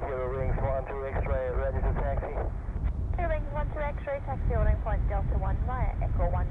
Zero rings, 1 2 X-ray, ready to taxi. Zero rings, 1 2 X-ray, taxi holding point Delta 1 via Echo 1,